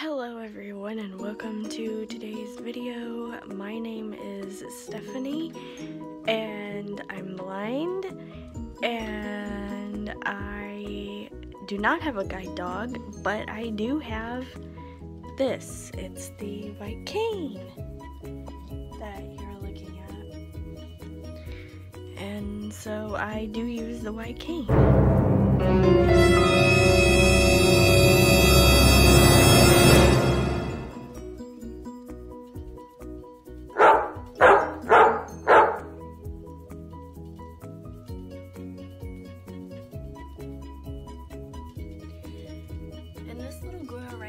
Hello everyone and welcome to today's video. My name is Stephanie and I'm blind and I do not have a guide dog but I do have this. It's the white cane that you're looking at. And so I do use the white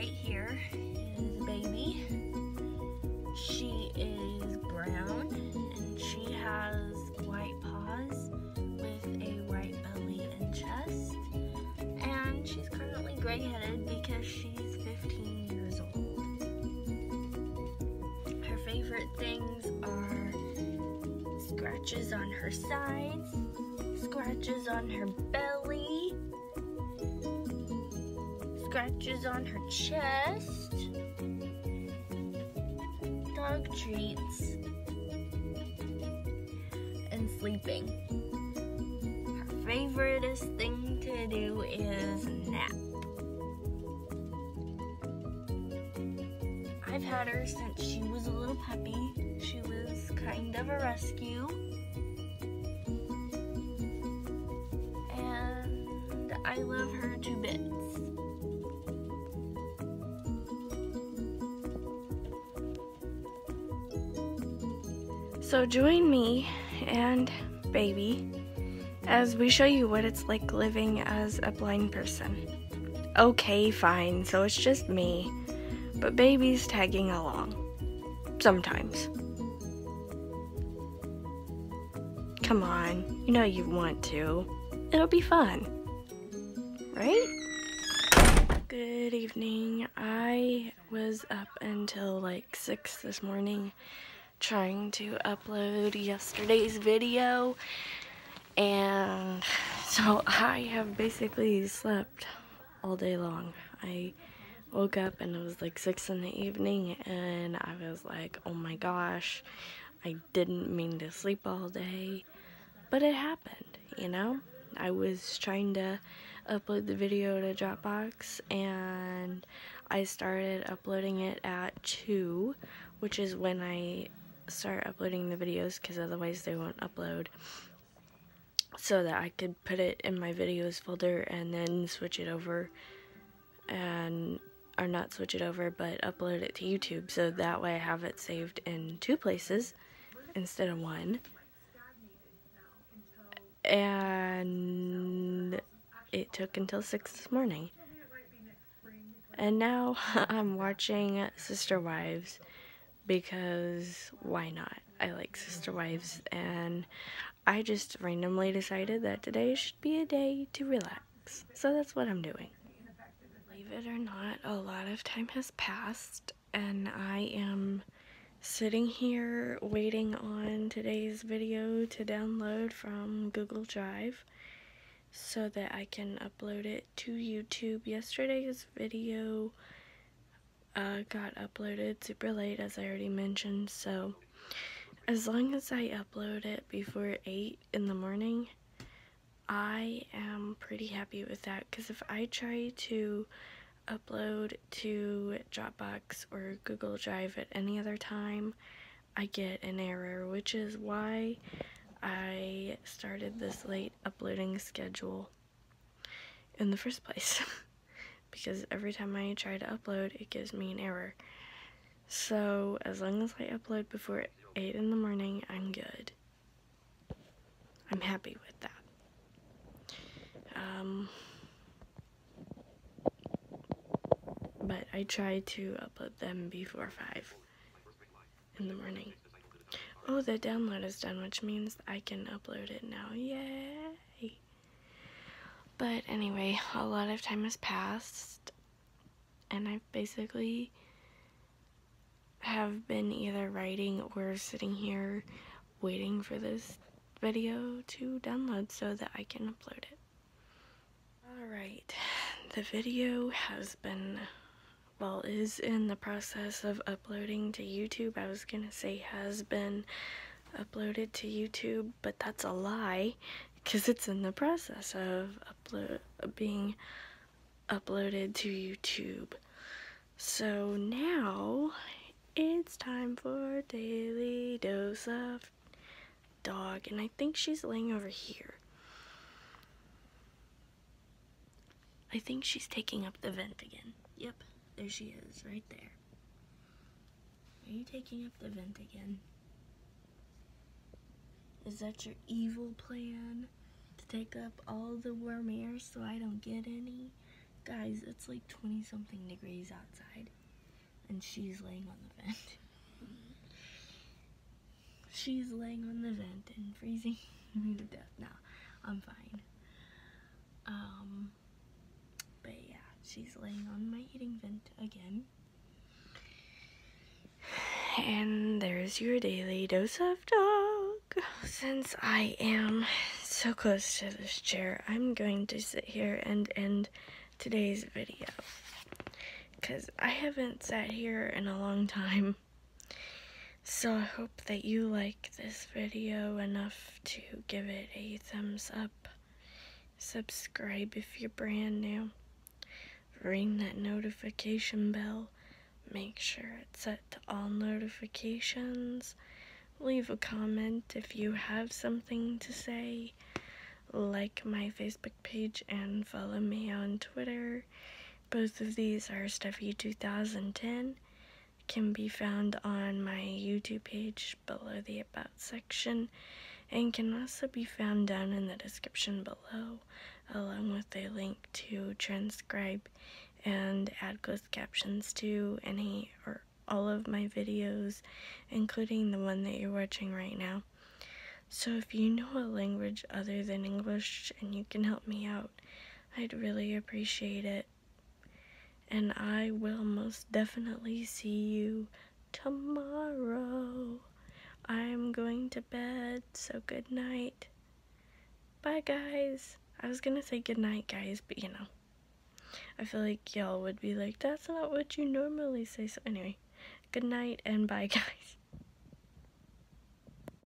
right here is baby. She is brown and she has white paws with a white belly and chest. And she's currently gray-headed because she's 15 years old. Her favorite things are scratches on her sides, scratches on her belly, scratches on her chest, dog treats, and sleeping. Her favoriteest thing to do is nap. I've had her since she was a little puppy. She was kind of a rescue. And I love her to bits. So join me and baby as we show you what it's like living as a blind person. Okay, fine, so it's just me, but baby's tagging along. Sometimes. Come on, you know you want to. It'll be fun. Right? Good evening. I was up until like 6 this morning trying to upload yesterday's video and so I have basically slept all day long. I woke up and it was like 6 in the evening and I was like, oh my gosh, I didn't mean to sleep all day, but it happened, you know? I was trying to upload the video to Dropbox and I started uploading it at 2, which is when I start uploading the videos because otherwise they won't upload so that I could put it in my videos folder and then switch it over and or not switch it over but upload it to YouTube. So that way I have it saved in two places instead of one. And it took until 6 this morning. And now I'm watching Sister Wives because why not? I like Sister Wives, and I just randomly decided that today should be a day to relax. So that's what I'm doing. Believe it or not, a lot of time has passed, and I am sitting here waiting on today's video to download from Google Drive so that I can upload it to YouTube. Yesterday's video uh, got uploaded super late, as I already mentioned, so as long as I upload it before 8 in the morning, I am pretty happy with that, because if I try to upload to Dropbox or Google Drive at any other time, I get an error, which is why I started this late uploading schedule in the first place. because every time I try to upload, it gives me an error. So, as long as I upload before 8 in the morning, I'm good. I'm happy with that. Um, but I try to upload them before 5 in the morning. Oh, the download is done, which means I can upload it now. Yay! But anyway, a lot of time has passed, and I've basically have been either writing or sitting here waiting for this video to download so that I can upload it. Alright, the video has been well, is in the process of uploading to YouTube. I was gonna say has been uploaded to YouTube, but that's a lie because it's in the process of upload being uploaded to YouTube. So now it's time for daily dose of dog, and I think she's laying over here. I think she's taking up the vent again. Yep, there she is, right there. Are you taking up the vent again? Is that your evil plan? To take up all the warm air so I don't get any? Guys, it's like 20 something degrees outside. And she's laying on the vent. she's laying on the vent and freezing me to death. Now, I'm fine. Um, but yeah, she's laying on my heating vent again. And there's your daily dose of dog. Since I am so close to this chair, I'm going to sit here and end today's video. Because I haven't sat here in a long time. So I hope that you like this video enough to give it a thumbs up. Subscribe if you're brand new. Ring that notification bell Make sure it's set to all notifications. Leave a comment if you have something to say. Like my Facebook page and follow me on Twitter. Both of these are Stephie2010. Can be found on my YouTube page below the About section and can also be found down in the description below along with a link to transcribe and add closed captions to any or all of my videos, including the one that you're watching right now. So if you know a language other than English and you can help me out, I'd really appreciate it. And I will most definitely see you tomorrow. I'm going to bed, so good night. Bye, guys. I was gonna say good night, guys, but you know. I feel like y'all would be like, that's not what you normally say. So, anyway, good night and bye, guys.